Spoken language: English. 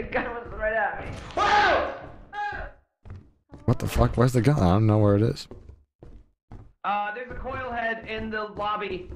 The gun was right at me. What the fuck? Where's the gun? I don't know where it is. Uh, there's a coil head in the lobby.